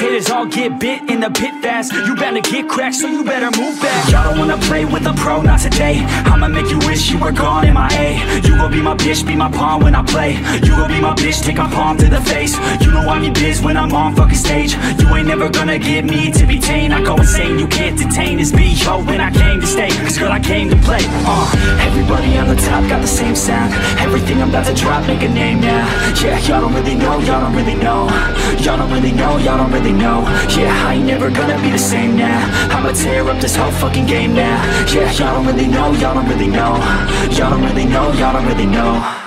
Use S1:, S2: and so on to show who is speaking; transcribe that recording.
S1: haters all get bit in the pit fast. You better get cracked, so you better move back. Y'all don't wanna play with a pro, not today. I'ma make you wish you were gone, in my A. You gon' be my bitch, be my pawn when I play. You gon' be my bitch, take my palm to the face. You know I'm your biz when I'm on fucking stage. You ain't never gonna get me to be tame. I go insane, you can't detain. This yo When I came to stay, cause girl I came to play uh, Everybody on the top got the same sound. Everything I'm about to drop, make a name now Yeah, y'all don't really know, y'all don't really know. Y'all don't really know, y'all don't really know. Yeah, I ain't never gonna be the same now I'ma tear up this whole fucking game now Yeah, y'all don't really know, y'all don't really know. Y'all don't really know, y'all don't really know